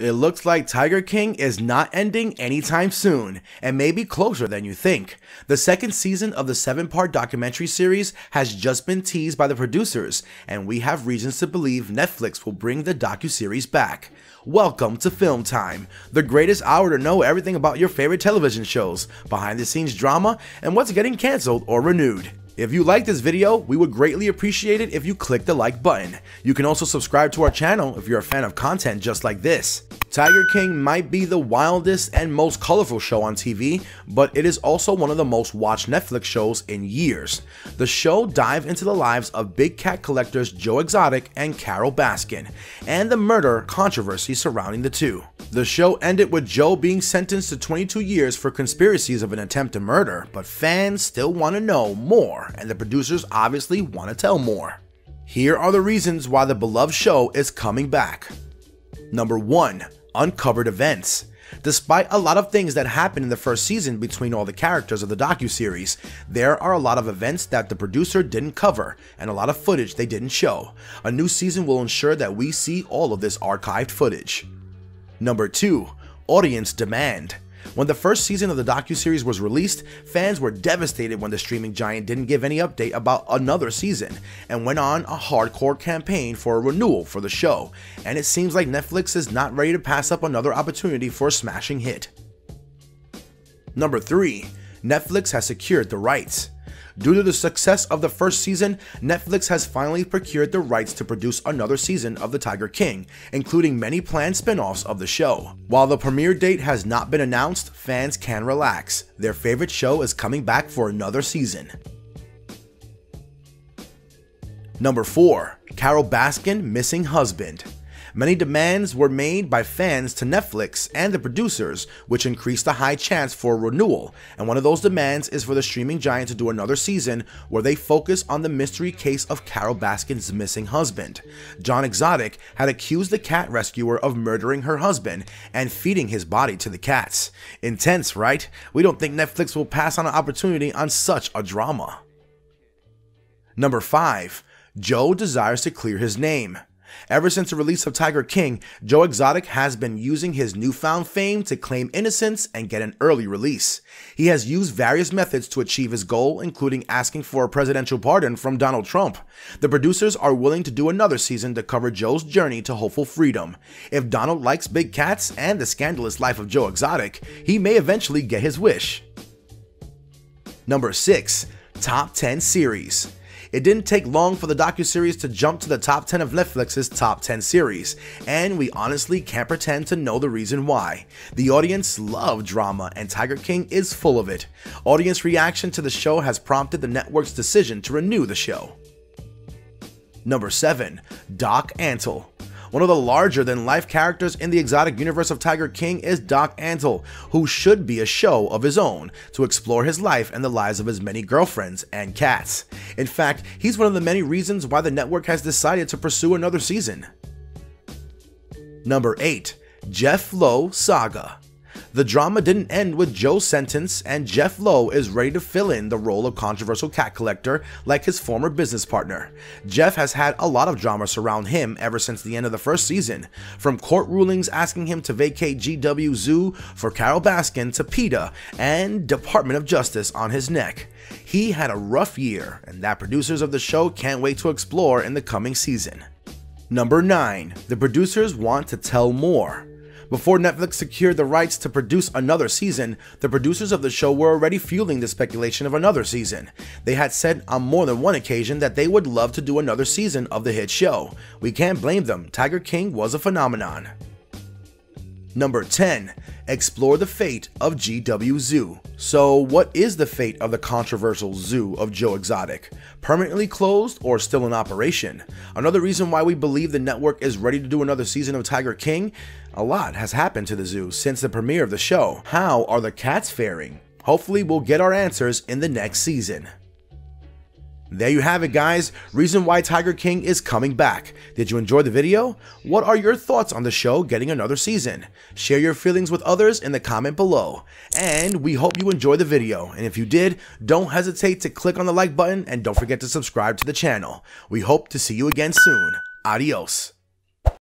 It looks like Tiger King is not ending anytime soon, and may be closer than you think. The second season of the seven part documentary series has just been teased by the producers, and we have reasons to believe Netflix will bring the docuseries back. Welcome to Film Time, the greatest hour to know everything about your favorite television shows, behind the scenes drama, and what's getting cancelled or renewed. If you like this video, we would greatly appreciate it if you click the like button. You can also subscribe to our channel if you're a fan of content just like this. Tiger King might be the wildest and most colorful show on TV, but it is also one of the most watched Netflix shows in years. The show dived into the lives of big cat collectors Joe Exotic and Carole Baskin, and the murder controversy surrounding the two. The show ended with Joe being sentenced to 22 years for conspiracies of an attempted murder, but fans still want to know more, and the producers obviously want to tell more. Here are the reasons why the beloved show is coming back. Number 1 uncovered events. Despite a lot of things that happened in the first season between all the characters of the docu-series, there are a lot of events that the producer didn't cover and a lot of footage they didn't show. A new season will ensure that we see all of this archived footage. Number 2. Audience Demand when the first season of the docu-series was released, fans were devastated when the streaming giant didn't give any update about another season and went on a hardcore campaign for a renewal for the show, and it seems like Netflix is not ready to pass up another opportunity for a smashing hit. Number 3. Netflix has secured the rights. Due to the success of the first season, Netflix has finally procured the rights to produce another season of The Tiger King, including many planned spin offs of the show. While the premiere date has not been announced, fans can relax. Their favorite show is coming back for another season. Number 4 Carole Baskin Missing Husband. Many demands were made by fans to Netflix and the producers, which increased the high chance for renewal, and one of those demands is for the streaming giant to do another season where they focus on the mystery case of Carole Baskin's missing husband. John Exotic had accused the cat rescuer of murdering her husband and feeding his body to the cats. Intense, right? We don't think Netflix will pass on an opportunity on such a drama. Number 5. Joe desires to clear his name. Ever since the release of Tiger King, Joe Exotic has been using his newfound fame to claim innocence and get an early release. He has used various methods to achieve his goal, including asking for a presidential pardon from Donald Trump. The producers are willing to do another season to cover Joe's journey to hopeful freedom. If Donald likes big cats and the scandalous life of Joe Exotic, he may eventually get his wish. Number 6. Top 10 Series it didn't take long for the docu-series to jump to the top 10 of Netflix's top 10 series, and we honestly can't pretend to know the reason why. The audience love drama, and Tiger King is full of it. Audience reaction to the show has prompted the network's decision to renew the show. Number 7. Doc Antle one of the larger than life characters in the exotic universe of Tiger King is Doc Antle, who should be a show of his own to explore his life and the lives of his many girlfriends and cats. In fact, he's one of the many reasons why the network has decided to pursue another season. Number 8 Jeff Lowe Saga the drama didn't end with Joe's sentence, and Jeff Lowe is ready to fill in the role of controversial cat collector like his former business partner. Jeff has had a lot of drama surround him ever since the end of the first season, from court rulings asking him to vacate GW Zoo for Carole Baskin to PETA and Department of Justice on his neck. He had a rough year, and that producers of the show can't wait to explore in the coming season. Number 9. The producers want to tell more. Before Netflix secured the rights to produce another season, the producers of the show were already fueling the speculation of another season. They had said on more than one occasion that they would love to do another season of the hit show. We can't blame them, Tiger King was a phenomenon. Number 10. Explore the fate of GW Zoo. So, what is the fate of the controversial zoo of Joe Exotic? Permanently closed or still in operation? Another reason why we believe the network is ready to do another season of Tiger King? A lot has happened to the zoo since the premiere of the show. How are the cats faring? Hopefully, we'll get our answers in the next season. There you have it guys, reason why Tiger King is coming back. Did you enjoy the video? What are your thoughts on the show getting another season? Share your feelings with others in the comment below. And we hope you enjoyed the video, and if you did, don't hesitate to click on the like button and don't forget to subscribe to the channel. We hope to see you again soon. Adios.